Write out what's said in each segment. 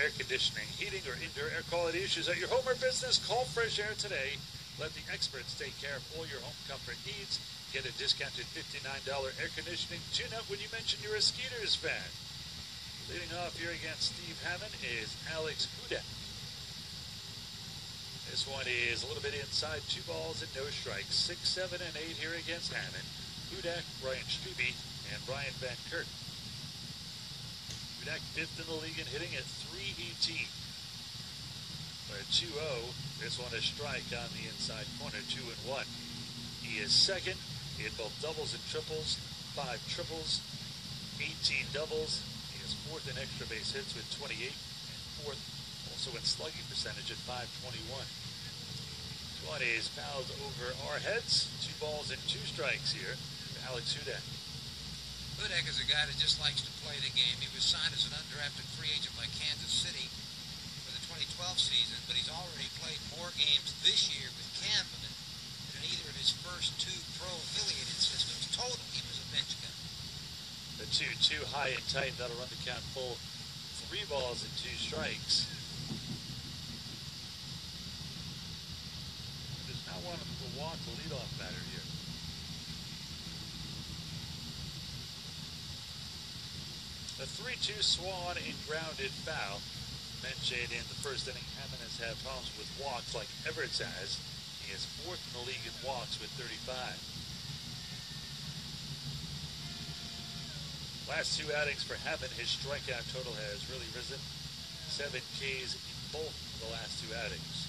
air conditioning, heating, or indoor air quality issues at your home or business, call Fresh Air today. Let the experts take care of all your home comfort needs. Get a discounted $59 air conditioning tune-up when you mention you're a Skeeters fan. Leading off here against Steve Hammond is Alex Hudak. This one is a little bit inside, two balls and no strikes. Six, seven, and eight here against Hammond. Hudak, Brian Strebe, and Brian Van Kirk. Hudak fifth in the league in hitting at 318. But 2-0, this one a strike on the inside corner, 2 and 1. He is second. Had both doubles and triples, five triples, 18 doubles. He is fourth in extra base hits with 28, and fourth also in slugging percentage at 521. One is fouled over our heads. Two balls and two strikes here for Alex Hudak. Hudak is a guy that just likes to play the game. He was signed as an undrafted free agent by Kansas City for the 2012 season, but he's already played more games this year with Camden than in either of his first two pro-affiliated systems. Total, he was a bench guy. The two, two high and tight. That'll run the count full. Three balls and two strikes. Does not want him to walk the leadoff batter here. The 3-2 Swan in grounded foul. Mentioned in the first inning, Hammond has had problems with walks like Everts has. He is fourth in the league in walks with 35. Last two outings for Hammond, his strikeout total has really risen. Seven Ks in both the last two outings.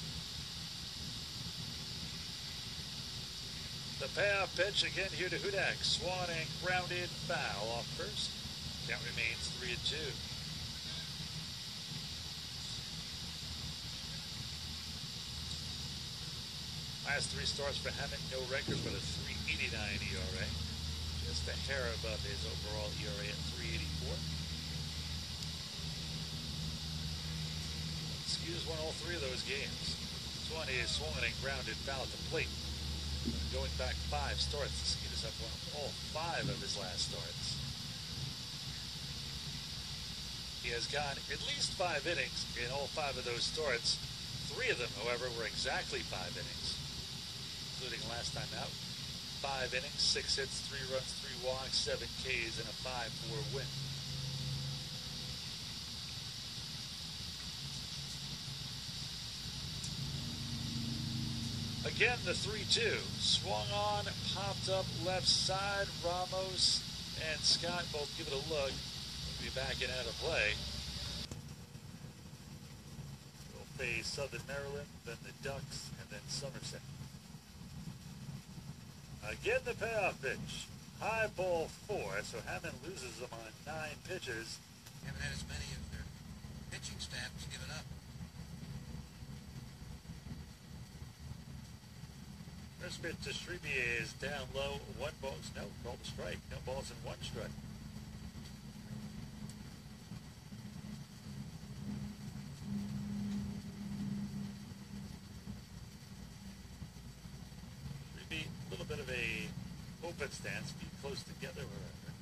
The payoff pitch again here to Hudak. Swan and grounded foul off first. Count remains three and two. Last three starts for Hammond, no record for a 389 ERA. Just a hair above his overall ERA at 384. Skews won all three of those games. This one is swung and grounded foul at the plate. Going back five starts, the Skeeters have won all five of his last starts. He has gone at least five innings in all five of those starts. Three of them, however, were exactly five innings, including last time out. Five innings, six hits, three runs, three walks, seven Ks, and a 5-4 win. Again, the 3-2. Swung on, popped up left side. Ramos and Scott both give it a look. Be back in out of play. We'll face Southern Maryland, then the Ducks, and then Somerset. Again, the payoff pitch. High ball four, so Hammond loses them on nine pitches. Haven't had as many of their pitching staff has given up. First pitch to Strebe is down low. One ball, no, called a strike. No balls and one strike. Strebe, a little bit of a open stance, feet close together. Whatever.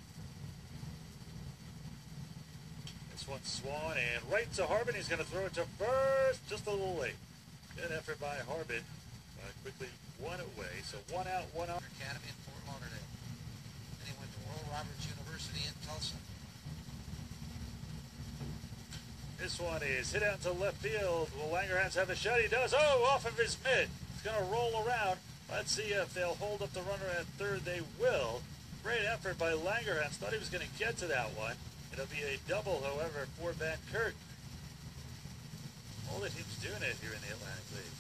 This one Swan and right to Harbin. He's going to throw it to first, just a little late. Good effort by Harbin. Uh, quickly one away. So one out, one out. Academy in Fort Lauderdale. Then he went to Oral Roberts University in Tulsa. This one is hit out to left field. Will Langerhans have a shot? He does. Oh, off of his mitt. It's going to roll around. Let's see if they'll hold up the runner at third. They will. Great effort by Langerhans. Thought he was going to get to that one. It'll be a double, however, for Van Kirk. All the teams doing it here in the Atlantic League.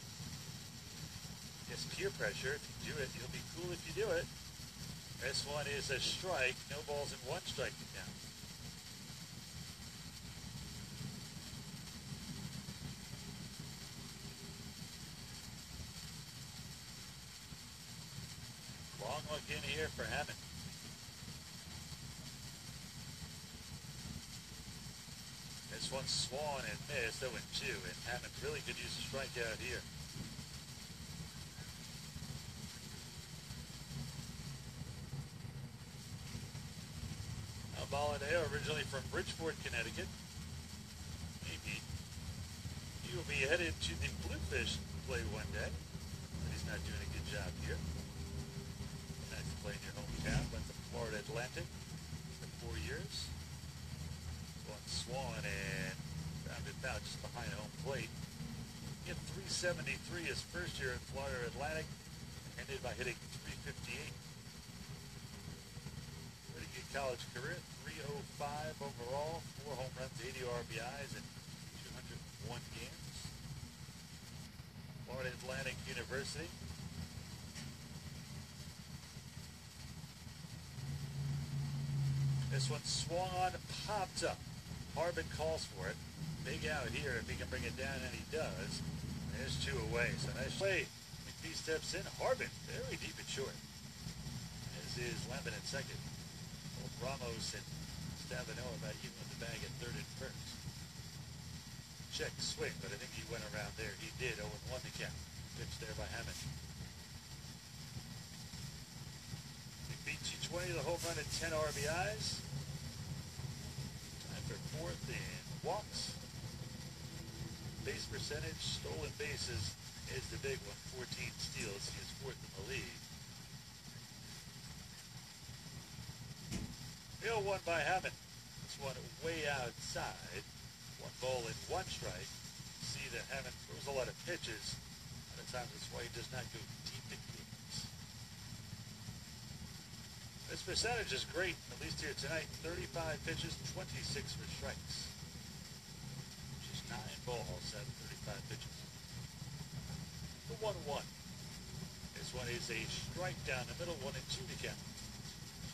It's peer pressure. If you do it, you'll be cool if you do it. This one is a strike. No balls and one strike to count. Long look in here for Hammond. One Swan and missed 0 and 2, and Hammond really could use a strikeout here. Baladeo, originally from Bridgeport, Connecticut. Maybe he will be headed to the Bluefish play one day, but he's not doing a good job here. Nice to play in your hometown. Went to Florida Atlantic for four years. Swan and rounded out just behind home plate. Hit 373 his first year at Florida Atlantic, ended by hitting 358 Pretty good college career, 305 overall, four home runs, 80 RBIs, and 201 games. Florida Atlantic University. This one on, popped up. Harbin calls for it. Big out here if he can bring it down, and he does. There's two away. So nice play. McPhee steps in. Harbin very deep and short. As is Lemon at second. Ramos and Stavino about even with the bag at third and first. Check swing, but I think he went around there. He did. 0-1 to count. Pitch there by Hammond. He beat 220 the home run at 10 RBIs. Fourth and walks. Base percentage, stolen bases is the big one. 14 steals. He is fourth in the league. 0 1 by Hammond. This one way outside. One ball and one strike. See that Hammond throws a lot of pitches. A lot of times that's why he does not go deep in games. This percentage is great, at least here tonight. 35 pitches, 26 for strikes. Just nine balls at 35 pitches. The 1-1. This one is a strike down the middle, one and two to count.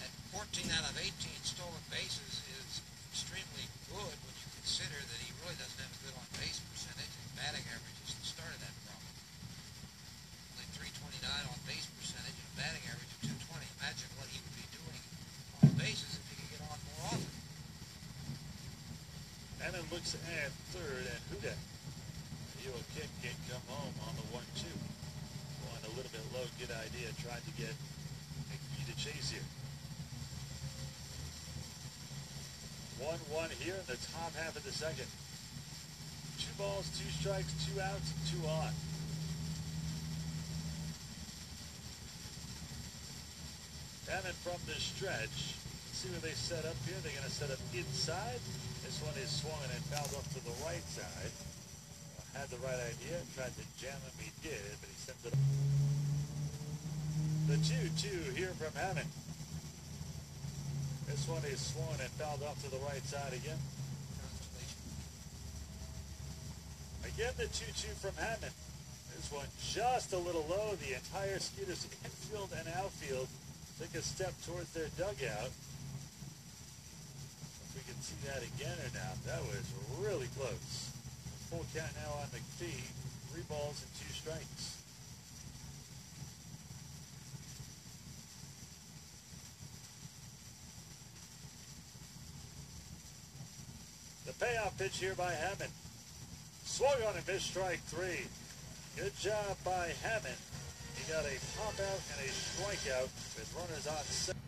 And 14 out of 18 stolen bases is extremely good when you consider that he really doesn't have a good on base percentage. His batting average is the start of that problem. Only 329 on base percentage and a batting average of 220. Imagine what he would be doing on bases if he could get on more often. And then looks at third and Hudak. Eo kick can't come home on the 1-2. Going a little bit low, good idea. Tried to get McGee to chase here. 1-1 here in the top half of the second. Two balls, two strikes, two outs, two on. Hammond from the stretch. See what they set up here. They're going to set up inside. This one is swung and fouled off to the right side. Had the right idea, tried to jam him, he did, but he sent it up. The 2-2 here from Hammond. This one is swung and fouled off to the right side again. Again, the 2-2 from Hammond. This one just a little low. The entire Skeeters infield and outfield took a step towards their dugout. If we can see that again or not, that was really close. Full count now on McPhee. Three balls and two strikes. The payoff pitch here by Hammond. Swung on and missed strike three. Good job by Hammond. He got a pop out and a strikeout with runners on set.